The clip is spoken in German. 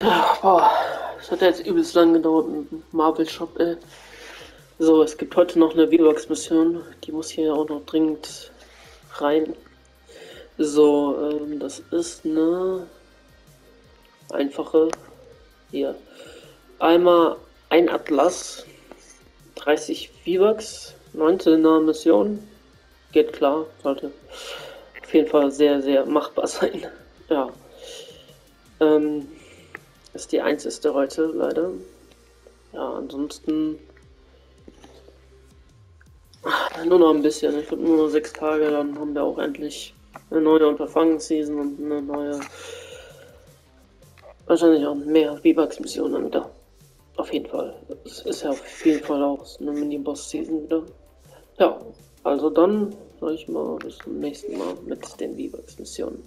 Boah, das hat jetzt übelst lang gedauert dem Marvel Shop, ey. So, es gibt heute noch eine V-Bucks-Mission. Die muss hier auch noch dringend rein. So, ähm, das ist eine einfache. Hier. Einmal ein Atlas, 30 V-Bucks, 19 Mission. Geht klar, sollte auf jeden Fall sehr, sehr machbar sein. Ja. Ähm, ist die einzige heute, leider. Ja, ansonsten nur noch ein bisschen. Ich würde nur noch sechs Tage, dann haben wir auch endlich eine neue Unterfangen-Season und eine neue. Wahrscheinlich auch mehr V-Bucks-Missionen wieder. Auf jeden Fall. Es ist ja auf jeden Fall auch eine Mini-Boss-Season wieder. Ja, also dann, sag ich mal, bis zum nächsten Mal mit den V-Bucks-Missionen.